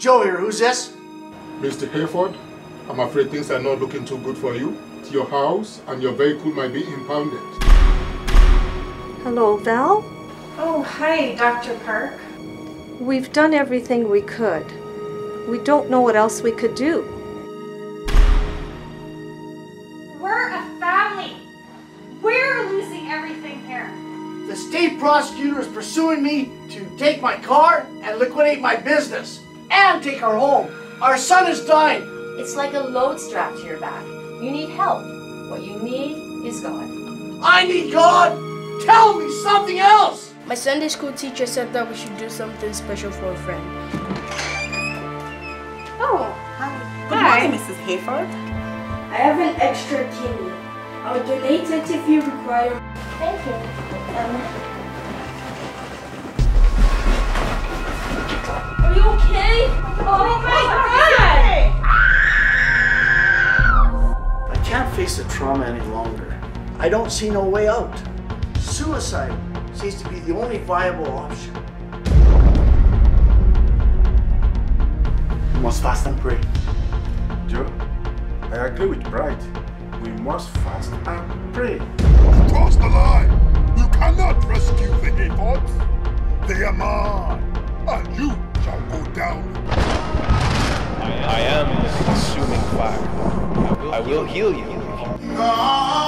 Joe here, who's this? Mr. Hayford, I'm afraid things are not looking too good for you. Your house and your vehicle might be impounded. Hello, Val? Oh, hi, Dr. Park. We've done everything we could. We don't know what else we could do. We're a family. We're losing everything here. The state prosecutor is pursuing me to take my car and liquidate my business and take her home. Our son is dying. It's like a load strapped to your back. You need help. What you need is God. I need God. Tell me something else. My Sunday school teacher said that we should do something special for a friend. Oh, hi. Good morning, Mrs. Hayford. I have an extra kidney. I'll donate it if you require. Thank you. Um, face the trauma any longer. I don't see no way out. Suicide seems to be the only viable option. We must fast and pray. Joe, I agree with Bright. We must fast and pray. You crossed the line. You cannot rescue the Hayfords. They are mine, and you shall go down. I, I am the consuming fire. I will heal you. God.